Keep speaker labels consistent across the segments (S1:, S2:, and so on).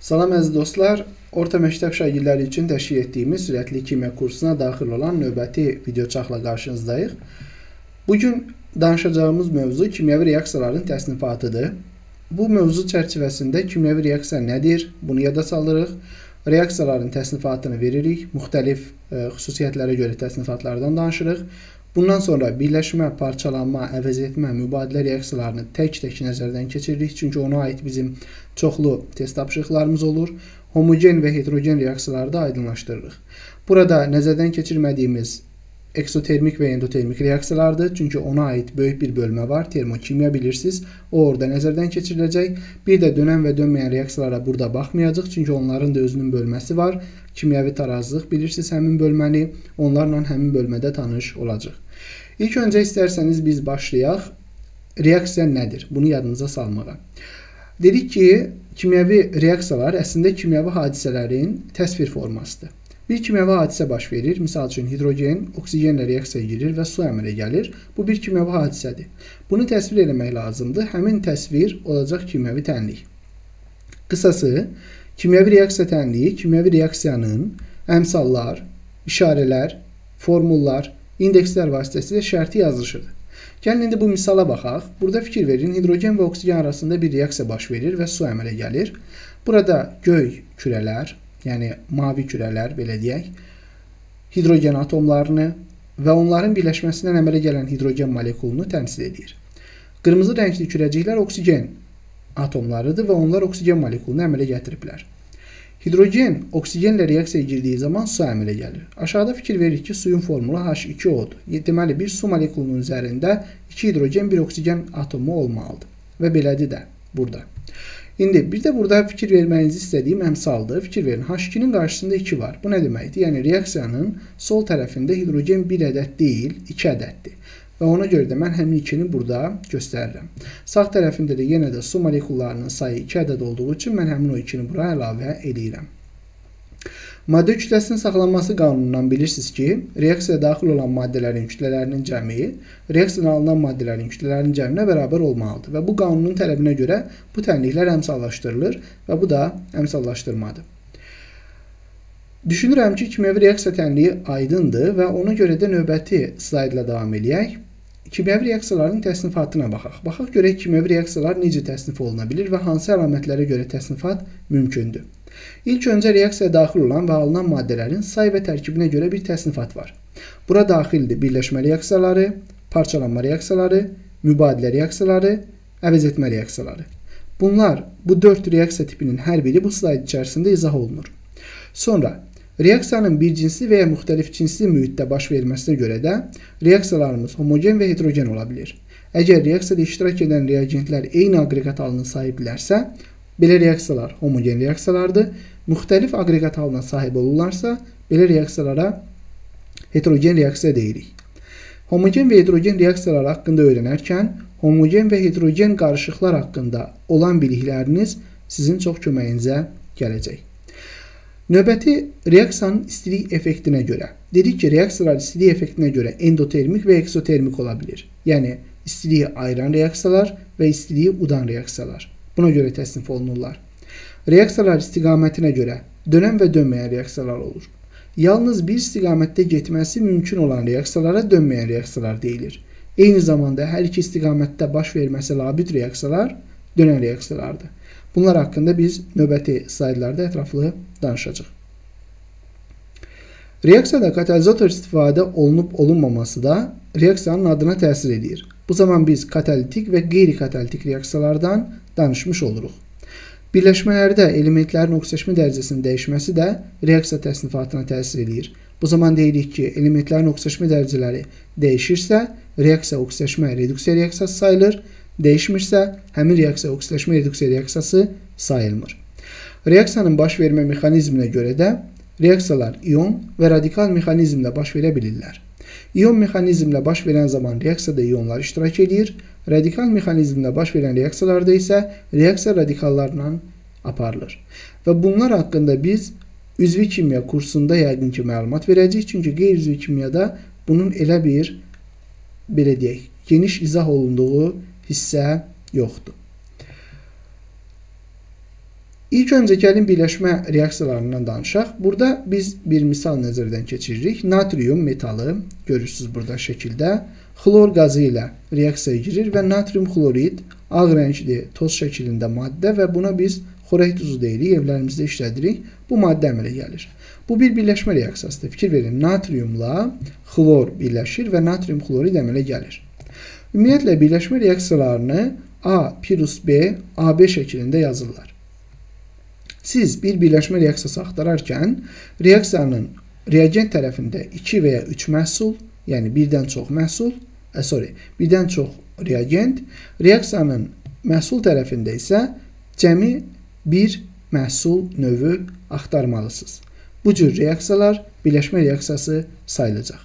S1: Salam əziz dostlar, orta məktəb şagirdləri üçün təşkil etdiyimiz sürətli kimya kursuna daxil olan növbəti video çarxla qarşınızdayıq. Bu gün danışacağımız mövzu kimyəvi reaksiyaların təsnifatıdır. Bu mövzu çərçivəsində kimyəvi reaksiya nədir? Bunu yada salırıq. Reaksiyaların təsnifatını veririk. Müxtəlif ə, e, xüsusiyyətlərə görə təsnifatlardan danışırıq. Bundan sonra birləşmə, parçalanma, əvəz etmə, mübadilə reaksiyalarını tək-tək nəzərdən keçiririk. Çünki ona aid bizim çoxlu test tapşırıqlarımız olur. Homogen və heterogen reaksiyaları da aydınlaşdırırıq. Burada nəzərdən keçirmədiyimiz eksotermik və endotermik reaksiyalardır. Çünki ona aid böyük bir bölmə var. Termokimya bilirsiniz. O orada nəzərdən keçiriləcək. Bir də dönən və dönməyən reaksiyalara burada baxmayacağıq. Çünki onların da özünün bölməsi var. Kimyəvi tarazlıq bilirsiniz həmin bölməni. Onlarla həmin bölmədə tanış olacaq. İlk öncə istərsəniz biz başlayaq. Reaksiya nədir? Bunu yadınıza salmağa. Dedik ki, kimyəvi reaksiyalar əslində kimyəvi hadisələrin təsvir formasıdır. Bir kimyəvi hadisə baş verir. Misal üçün hidrogen oksigenlə reaksiyaya girir və su əmələ gəlir. Bu bir kimyəvi hadisədir. Bunu təsvir etmək lazımdır. Həmin təsvir olacaq kimyəvi tənlik. Qısası, kimyəvi reaksiya tənliyi kimyəvi reaksiyanın əmsallar, işarələr, formullar, indekslər vasitəsilə şərti yazılışıdır. Gəlin indi bu misala baxaq. Burada fikir verin. Hidrogen və oksigen arasında bir reaksiya baş verir və su əmələ gəlir. Burada göy kürələr, yəni mavi kürələr belə deyək, hidrogen atomlarını və onların birləşməsindən əmələ gələn hidrogen molekulunu təmsil edir. Qırmızı rəngli kürəciklər oksigen atomlarıdır və onlar oksigen molekulunu əmələ gətiriblər. Hidrogen oksigenlə reaksiyaya girdiyi zaman su əmələ gəlir. Aşağıda fikir veririk ki, suyun formulu H2O-dur. Deməli, bir su molekulunun üzərində 2 hidrogen, 1 oksigen atomu olmalıdır. Və belədir də burada. İndi bir də burada fikir verməyinizi istədiyim əmsaldır. Fikir verin, H2-nin qarşısında 2 var. Bu nə deməkdir? Yəni reaksiyanın sol tərəfində hidrogen 1 ədəd deyil, 2 ədəddir. Və ona görə də mən həmin 2-ni burada göstərirəm. Sağ tərəfində də yenə də su molekullarının sayı 2 ədəd olduğu üçün mən həmin o 2-ni bura əlavə eləyirəm. Maddə kütləsinin saxlanması qanunundan bilirsiniz ki, reaksiyaya daxil olan maddələrin kütlələrinin cəmi reaksiyadan alınan maddələrin kütlələrinin cəminə bərabər olmalıdır və bu qanunun tələbinə görə bu tənliklər əmsallaşdırılır və bu da əmsallaşdırmadır. Düşünürəm ki, kimyəvi reaksiya tənliyi aydındır və ona görə də növbəti slaydla davam eləyək. Kimyəvi reaksiyaların təsnifatına baxaq. Baxaq görək kimyəvi reaksiyalar necə təsnif oluna bilir və hansı əlamətlərə görə təsnifat mümkündür. İlk öncə reaksiyaya daxil olan və alınan maddələrin say və tərkibinə görə bir təsnifat var. Bura daxildir birləşmə reaksiyaları, parçalanma reaksiyaları, mübadilə reaksiyaları, əvəz etmə reaksiyaları. Bunlar, bu 4 reaksiya tipinin hər biri bu slayd içərisində izah olunur. Sonra, reaksiyanın bir cinsi və ya müxtəlif cinsli mühitdə baş verməsinə görə də reaksiyalarımız homogen və heterogen ola bilir. Əgər reaksiyada iştirak edən reagentlər eyni aqreqat halına sahibdirlərsə, Belə reaksiyalar homogen reaksiyalardır. Müxtəlif aqreqat halına sahib olurlarsa, belə reaksiyalara heterogen reaksiya deyirik. Homogen və heterogen reaksiyalar haqqında öyrənərkən, homogen və heterogen qarışıqlar haqqında olan bilikləriniz sizin çox köməyinizə gələcək. Növbəti reaksiyanın istilik effektinə görə. Dedik ki, reaksiyalar istilik effektinə görə endotermik və eksotermik ola bilir. Yəni istiliyi ayıran reaksiyalar və istiliyi udan reaksiyalar. Buna görə təsnif olunurlar. Reaksiyalar istiqamətinə görə dönən və dönməyən reaksiyalar olur. Yalnız bir istiqamətdə getməsi mümkün olan reaksiyalara dönməyən reaksiyalar deyilir. Eyni zamanda hər iki istiqamətdə baş verməsi labüd reaksiyalar dönən reaksiyalardır. Bunlar haqqında biz növbəti slaydlarda ətraflı danışacağıq. Reaksiyada katalizator istifadə olunub olunmaması da reaksiyanın adına təsir edir. Bu zaman biz katalitik və qeyri-katalitik reaksiyalardan danışmış oluruq. Birləşmələrdə elementlərin oksidaşma dərəcəsinin dəyişməsi də reaksiya təsnifatına təsir eləyir. Bu zaman deyirik ki, elementlərin oksidaşma dərəcələri dəyişirsə, reaksiya oksidaşma reduksiya reaksiyası sayılır. Dəyişmirsə, həmin reaksiya oksidaşma reduksiya reaksiyası sayılmır. Reaksiyanın baş vermə mexanizminə görə də reaksiyalar ion və radikal mexanizmlə baş verə bilirlər. İon mexanizmlə baş verən zaman reaksiyada ionlar iştirak edir. Radikal mexanizmlə baş verən reaksiyalarda isə reaksiya radikallarla aparılır. Və bunlar haqqında biz üzvi kimya kursunda yəqin ki məlumat verəcəyik. Çünki qeyri-üzvi kimyada bunun elə bir belə deyək, geniş izah olunduğu hissə yoxdur. İlk öncə gəlin birləşmə reaksiyalarından danışaq. Burada biz bir misal nəzərdən keçiririk. Natrium metalı görürsüz burada şəkildə xlor qazı ilə reaksiyaya girir və natrium xlorid ağ rəngli toz şəklində maddə və buna biz xorək duzu deyirik, evlərimizdə işlədirik. Bu maddə əmələ gəlir. Bu bir birləşmə reaksiyasıdır. Fikir verin, natriumla xlor birləşir və natrium xlorid əmələ gəlir. Ümumiyyətlə birləşmə reaksiyalarını A plus B, AB şəklində yazırlar. Siz bir birləşmə reaksiyası axtararkən reaksiyanın reagent tərəfində 2 və ya 3 məhsul, yəni birdən çox məhsul, ə, sorry, birdən çox reagent, reaksiyanın məhsul tərəfində isə cəmi bir məhsul növü axtarmalısınız. Bu cür reaksiyalar birləşmə reaksiyası sayılacaq.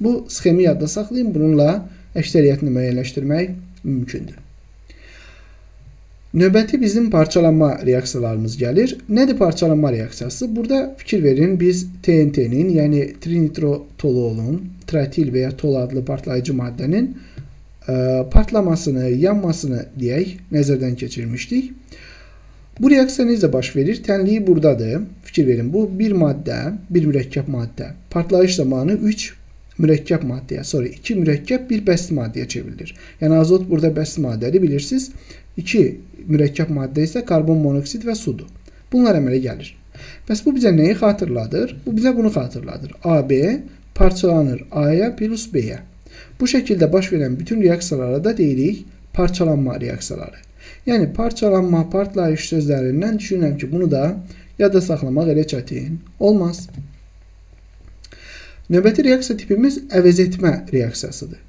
S1: Bu sxemi yadda saxlayın, bununla əksəriyyətini müəyyənləşdirmək mümkündür. Növbəti bizim parçalanma reaksiyalarımız gəlir. Nədir parçalanma reaksiyası? Burada fikir verin, biz TNT-nin, yəni trinitrotoluolun, trotil və ya tol adlı partlayıcı maddənin ə, e, partlamasını, yanmasını deyək, nəzərdən keçirmişdik. Bu reaksiya necə baş verir? Tənliyi burdadır. Fikir verin, bu bir maddə, bir mürəkkəb maddə partlayış zamanı 3 mürəkkəb maddəyə, sonra 2 mürəkkəb, bir bəsti maddəyə çevrilir. Yəni azot burada bəsti maddədir, bilirsiniz. 2 mürəkkəb maddə isə karbon monoksid və sudur. Bunlar əmələ gəlir. Bəs bu bizə nəyi xatırladır? Bu bizə bunu xatırladır. AB parçalanır A-ya plus B-yə. Bu şəkildə baş verən bütün reaksiyalara da deyirik parçalanma reaksiyaları. Yəni parçalanma, partlayış sözlərindən düşünürəm ki, bunu da yadda saxlamaq elə çətin olmaz. Növbəti reaksiya tipimiz əvəz etmə reaksiyasıdır.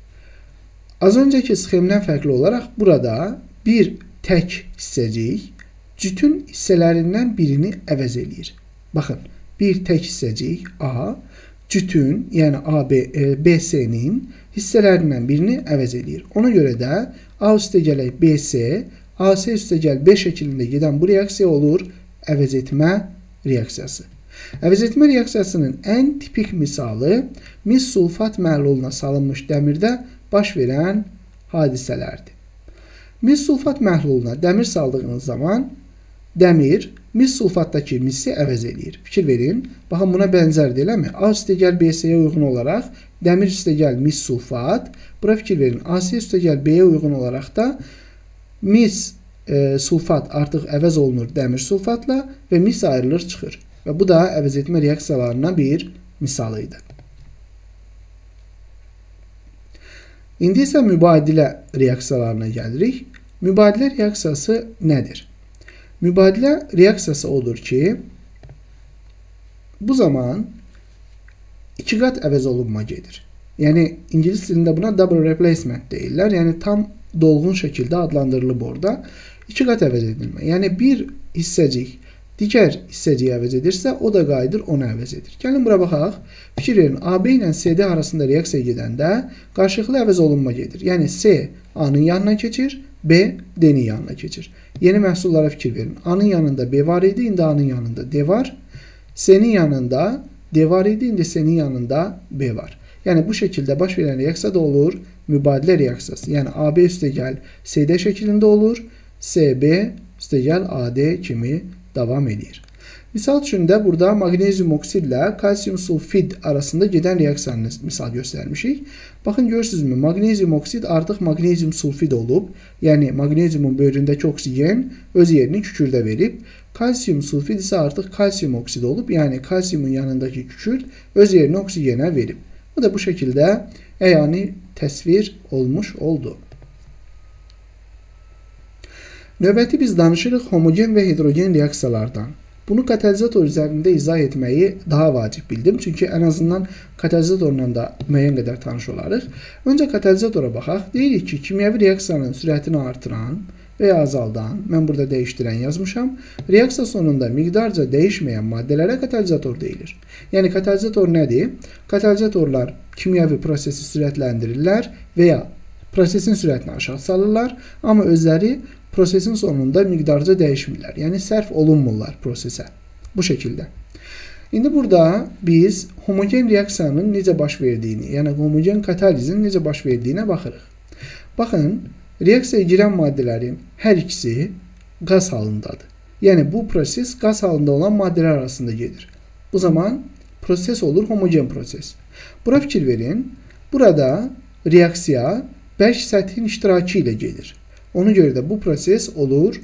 S1: Az öncəki sxemdən fərqli olaraq burada bir tək hissəcik cütün hissələrindən birini əvəz eləyir. Baxın, bir tək hissəcik A cütün, yəni AB, e, BC-nin hissələrindən birini əvəz eləyir. Ona görə də A üstə gələk BC, AC üstə gəl B şəklində gedən bu reaksiya olur əvəz etmə reaksiyası. Əvəz etmə reaksiyasının ən tipik misalı mis sulfat məhluluna salınmış dəmirdə baş verən hadisələrdir. Mis sulfat məhluluna dəmir saldığınız zaman dəmir mis sulfatdakı misi əvəz eləyir. Fikir verin. Baxın buna bənzərdir, eləmi? A üstəgəl BC-yə uyğun olaraq dəmir üstəgəl mis sulfat, bura fikir verin. AC üstəgəl B-yə uyğun olaraq da mis e, sulfat artıq əvəz olunur dəmir sulfatla və mis ayrılır, çıxır. Və bu da əvəz etmə reaksiyalarından bir misalı idi. İndi isə mübadilə reaksiyalarına gəlirik. Mübadilə reaksiyası nədir? Mübadilə reaksiyası odur ki, bu zaman iki qat əvəz olunma gedir. Yəni ingilis dilində buna double replacement deyirlər. Yəni tam dolğun şəkildə adlandırılıb orada. İki qat əvəz edilmə. Yəni bir hissəcik digər hissəciyi əvəz edirsə, o da qayıdır onu əvəz edir. Gəlin bura baxaq. Fikir verin, AB ilə CD arasında reaksiya gedəndə qarşılıqlı əvəz olunma gedir. Yəni C A-nın yanına keçir, B D-nin yanına keçir. Yeni məhsullara fikir verin. A-nın yanında B var idi, indi A-nın yanında D var. C-nin yanında D var idi, indi C-nin yanında B var. Yəni bu şəkildə baş verən reaksiya da olur mübadilə reaksiyası. Yəni AB üstəgəl CD şəklində olur, CB üstəgəl AD kimi davam edir. Misal üçün də burada maqnezium oksidlə kalsium sulfid arasında gedən reaksiyanı misal göstərmişik. Baxın görürsünüzmü? Maqnezium oksid artıq maqnezium sulfid olub. Yəni maqneziumun böyründəki oksigen öz yerini kükürdə verib. Kalsium sulfid isə artıq kalsium oksid olub. Yəni kalsiumun yanındakı kükürt öz yerini oksigenə verib. Bu da bu şəkildə əyani təsvir olmuş oldu. Növbəti biz danışırıq homogen və hidrogen reaksiyalardan. Bunu katalizator üzərində izah etməyi daha vacib bildim. Çünki ən azından katalizatorla da müəyyən qədər tanış olarıq. Öncə katalizatora baxaq. Deyirik ki, kimyəvi reaksiyanın sürətini artıran və ya azaldan, mən burada dəyişdirən yazmışam, reaksiya sonunda miqdarca dəyişməyən maddələrə katalizator deyilir. Yəni katalizator nədir? Katalizatorlar kimyəvi prosesi sürətləndirirlər və ya prosesin sürətini aşağı salırlar, amma özləri prosesin sonunda miqdarca dəyişmirlər. Yəni sərf olunmurlar prosesə. Bu şəkildə. İndi burada biz homogen reaksiyanın necə baş verdiyini, yəni homogen katalizin necə baş verdiyinə baxırıq. Baxın, reaksiyaya girən maddələrin hər ikisi qaz halındadır. Yəni bu proses qaz halında olan maddələr arasında gedir. Bu zaman proses olur homogen proses. Bura fikir verin. Burada reaksiya bərk səthin iştirakı ilə gedir. Ona görə də bu proses olur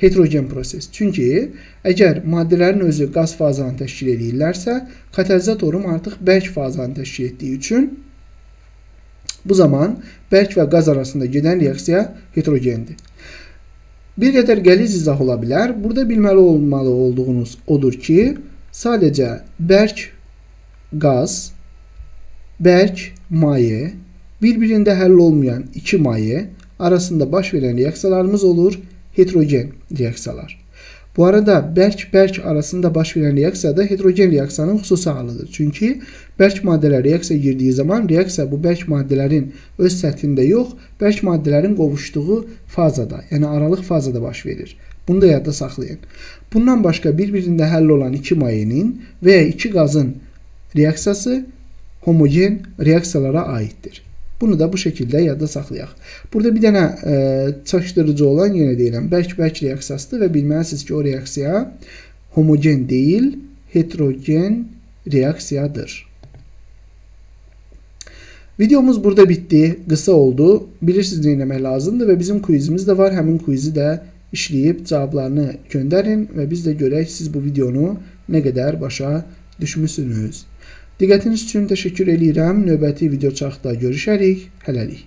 S1: heterogen proses. Çünki əgər maddələrin özü qaz fazanı təşkil edirlərsə, katalizatorum artıq bərk fazanı təşkil etdiyi üçün bu zaman bərk və qaz arasında gedən reaksiya heterogendir. Bir qədər qəliz izah ola bilər. Burada bilməli olmalı olduğunuz odur ki, sadəcə bərk qaz, bərk maye, bir-birində həll olmayan iki maye arasında baş verən reaksiyalarımız olur heterogen reaksiyalar. Bu arada bərk-bərk arasında baş verən reaksiya da heterogen reaksiyanın xüsusi halıdır. Çünki bərk maddələr reaksiyaya girdiyi zaman reaksiya bu bərk maddələrin öz səthində yox, bərk maddələrin qovuşduğu fazada, yəni aralıq fazada baş verir. Bunu da yadda saxlayın. Bundan başqa bir-birində həll olan iki mayenin və ya iki qazın reaksiyası homogen reaksiyalara aiddir. Bunu da bu şəkildə yadda saxlayaq. Burada bir dənə e, çaşdırıcı olan yenə deyirəm, bərk-bərk reaksiyasıdır və bilməlisiniz ki, o reaksiya homogen deyil, heterogen reaksiyadır. Videomuz burada bitdi. Qısa oldu. Bilirsiniz nə etmək lazımdır və bizim quizimiz də var. Həmin quizi də işləyib cavablarını göndərin və biz də görək siz bu videonu nə qədər başa düşmüsünüz. Diqqətiniz üçün təşəkkür eləyirəm. Növbəti video çarxda görüşərik. Hələlik.